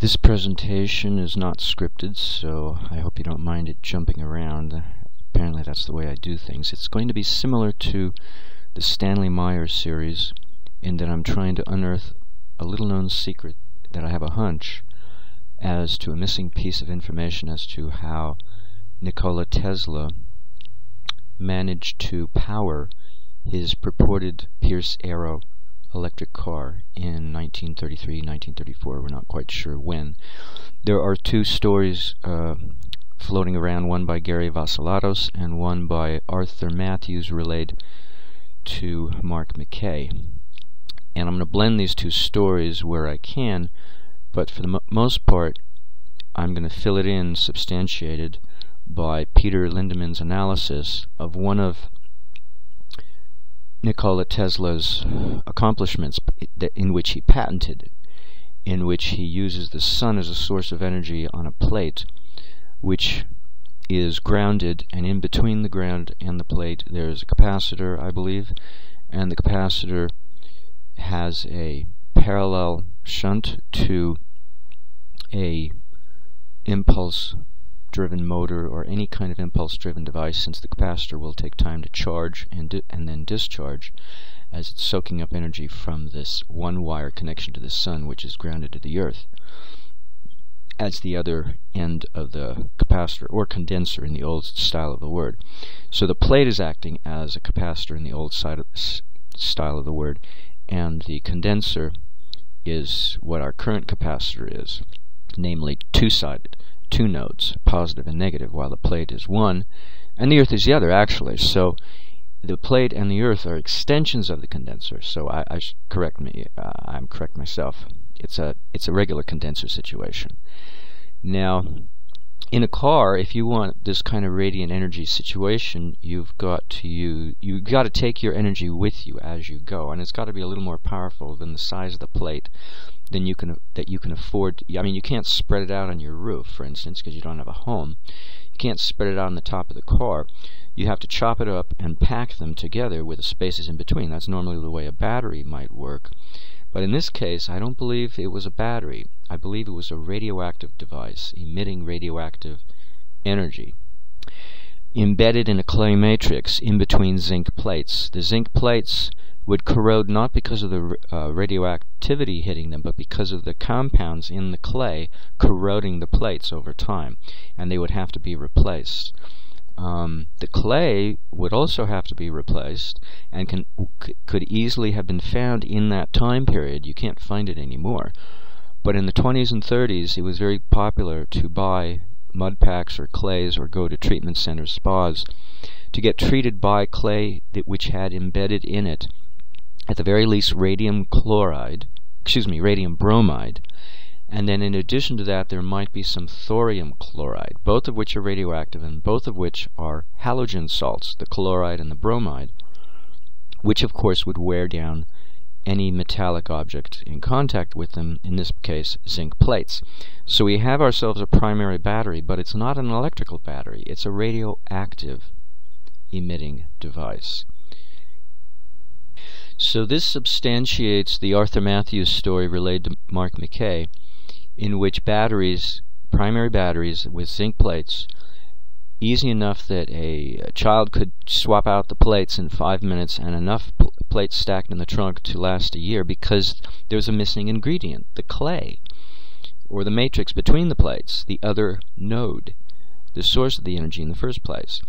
This presentation is not scripted, so I hope you don't mind it jumping around. Apparently that's the way I do things. It's going to be similar to the Stanley Meyer series in that I'm trying to unearth a little known secret that I have a hunch as to a missing piece of information as to how Nikola Tesla managed to power his purported Pierce Arrow electric car in 1933, 1934. We're not quite sure when. There are two stories uh, floating around, one by Gary Vassilatos and one by Arthur Matthews relayed to Mark McKay. And I'm going to blend these two stories where I can, but for the most part, I'm going to fill it in substantiated by Peter Lindemann's analysis of one of Nikola Tesla's accomplishments in which he patented, in which he uses the sun as a source of energy on a plate, which is grounded, and in between the ground and the plate there is a capacitor, I believe, and the capacitor has a parallel shunt to a impulse driven motor or any kind of impulse driven device since the capacitor will take time to charge and, and then discharge as it's soaking up energy from this one wire connection to the sun which is grounded to the earth as the other end of the capacitor or condenser in the old style of the word. So the plate is acting as a capacitor in the old of, style of the word and the condenser is what our current capacitor is, namely two-sided two nodes, positive and negative, while the plate is one, and the Earth is the other, actually. So the plate and the Earth are extensions of the condenser. So I, I correct me, uh, I'm correct myself. It's a it's a regular condenser situation. Now, in a car, if you want this kind of radiant energy situation, you've got to you you've got to take your energy with you as you go, and it's got to be a little more powerful than the size of the plate than you can that you can afford. I mean, you can't spread it out on your roof, for instance, because you don't have a home. You can't spread it out on the top of the car. You have to chop it up and pack them together with the spaces in between. That's normally the way a battery might work. But in this case, I don't believe it was a battery. I believe it was a radioactive device emitting radioactive energy embedded in a clay matrix in between zinc plates. The zinc plates would corrode not because of the uh, radioactivity hitting them, but because of the compounds in the clay corroding the plates over time, and they would have to be replaced. Um, the clay would also have to be replaced and can, could easily have been found in that time period. You can't find it anymore. But in the 20s and 30s, it was very popular to buy mud packs or clays or go to treatment centers, spas, to get treated by clay that, which had embedded in it at the very least radium chloride, excuse me, radium bromide, and then in addition to that there might be some thorium chloride, both of which are radioactive and both of which are halogen salts, the chloride and the bromide, which of course would wear down any metallic object in contact with them, in this case zinc plates. So we have ourselves a primary battery, but it's not an electrical battery, it's a radioactive emitting device. So this substantiates the Arthur Matthews story relayed to Mark McKay, in which batteries, primary batteries with zinc plates, easy enough that a, a child could swap out the plates in five minutes and enough pl plates stacked in the trunk to last a year because there's a missing ingredient, the clay, or the matrix between the plates, the other node, the source of the energy in the first place.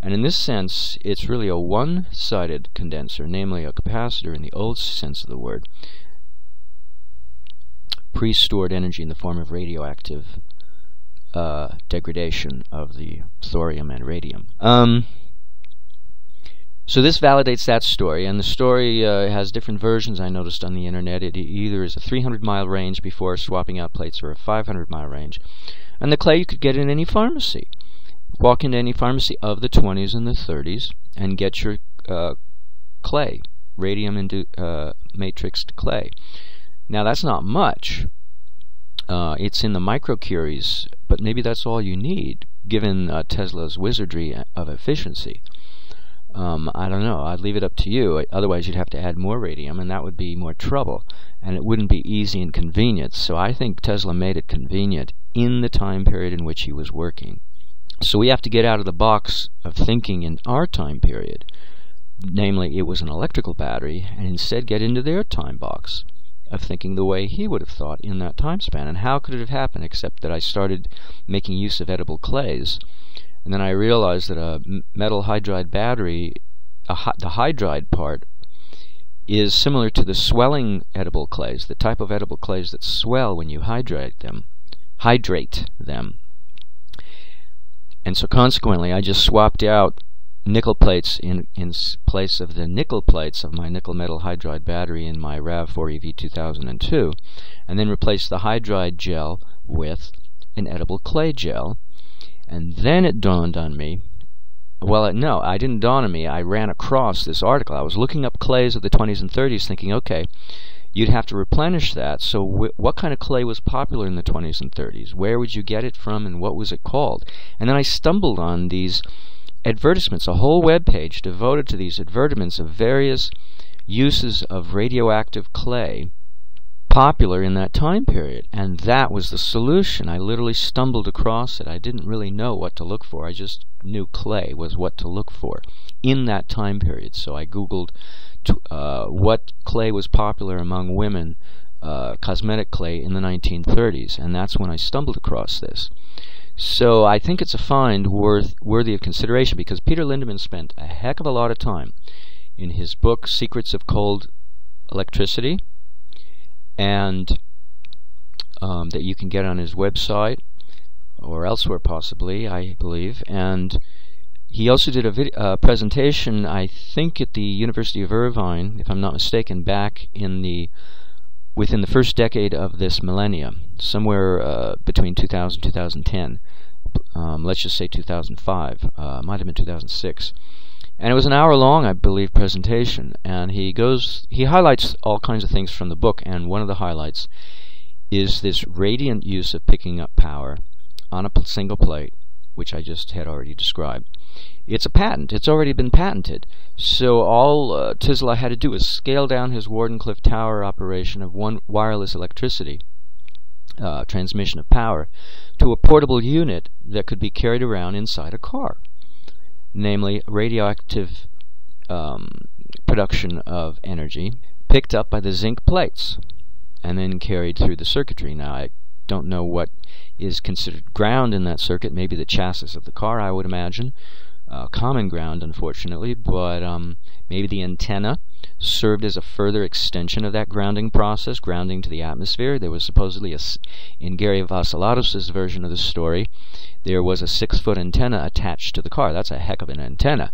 And in this sense, it's really a one-sided condenser, namely a capacitor in the old sense of the word, pre-stored energy in the form of radioactive uh, degradation of the thorium and radium. Um, so this validates that story, and the story uh, has different versions I noticed on the internet. It either is a 300 mile range before swapping out plates or a 500 mile range. And the clay you could get in any pharmacy walk into any pharmacy of the 20s and the 30s and get your uh, clay, radium into uh, matrixed clay. Now that's not much. Uh, it's in the microcuries, but maybe that's all you need, given uh, Tesla's wizardry of efficiency. Um, I don't know. I'd leave it up to you. Otherwise, you'd have to add more radium, and that would be more trouble, and it wouldn't be easy and convenient. So I think Tesla made it convenient in the time period in which he was working. So we have to get out of the box of thinking in our time period, namely, it was an electrical battery, and instead get into their time box of thinking the way he would have thought in that time span. And how could it have happened except that I started making use of edible clays? And then I realized that a metal hydride battery, the hydride part, is similar to the swelling edible clays, the type of edible clays that swell when you hydrate them. Hydrate them. And so consequently, I just swapped out nickel plates in, in place of the nickel plates of my nickel metal hydride battery in my RAV4 EV 2002, and then replaced the hydride gel with an edible clay gel and then it dawned on me. Well, no, I didn't dawn on me. I ran across this article. I was looking up clays of the 20s and 30s, thinking, okay, you'd have to replenish that. So, wh what kind of clay was popular in the 20s and 30s? Where would you get it from, and what was it called? And then I stumbled on these advertisements, a whole web page devoted to these advertisements of various uses of radioactive clay popular in that time period. And that was the solution. I literally stumbled across it. I didn't really know what to look for. I just knew clay was what to look for in that time period. So I Googled uh, what clay was popular among women, uh, cosmetic clay, in the 1930s. And that's when I stumbled across this. So I think it's a find worth worthy of consideration because Peter Lindemann spent a heck of a lot of time in his book Secrets of Cold Electricity and um, that you can get on his website or elsewhere possibly, I believe. And he also did a uh, presentation, I think, at the University of Irvine, if I'm not mistaken, back in the within the first decade of this millennium, somewhere uh, between 2000 and 2010. Um, let's just say 2005, uh, might have been 2006 and it was an hour long, I believe, presentation. And he goes, he highlights all kinds of things from the book, and one of the highlights is this radiant use of picking up power on a single plate, which I just had already described. It's a patent. It's already been patented. So all uh, Tesla had to do was scale down his Wardenclyffe Tower operation of one wireless electricity uh, transmission of power to a portable unit that could be carried around inside a car namely radioactive um, production of energy, picked up by the zinc plates and then carried through the circuitry. Now, I don't know what is considered ground in that circuit, maybe the chassis of the car, I would imagine. Uh, common ground, unfortunately, but um, maybe the antenna served as a further extension of that grounding process, grounding to the atmosphere. There was supposedly a, in Gary Vassilatos' version of the story, there was a six foot antenna attached to the car. That's a heck of an antenna.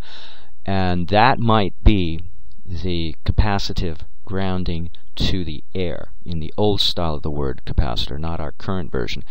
And that might be the capacitive grounding to the air in the old style of the word capacitor, not our current version.